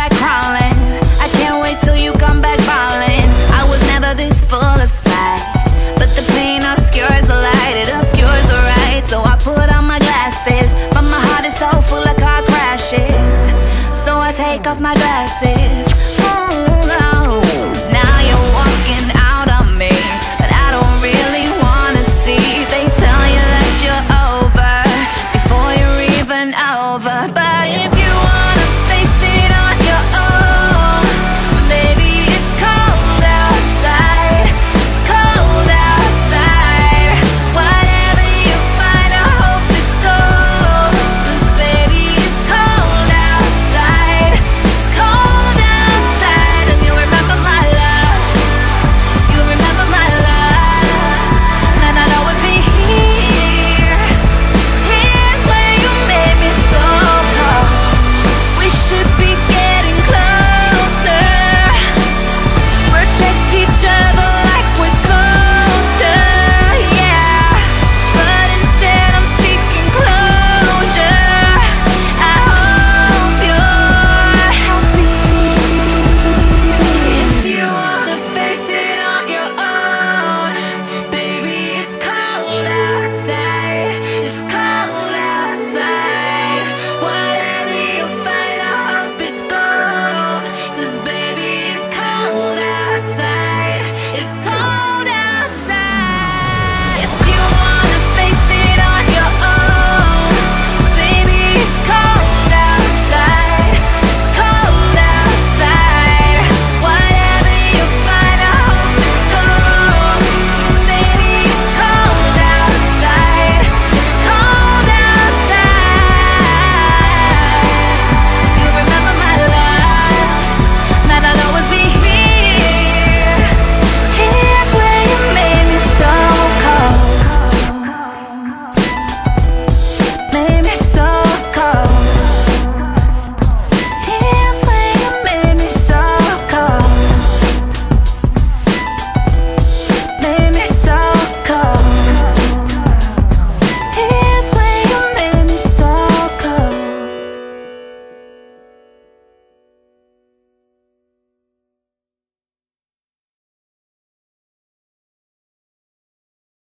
back crawling. I can't wait till you come back falling. I was never this full of sky, but the pain obscures the light. It obscures the right, so I put on my glasses. But my heart is so full of car crashes, so I take off my glasses.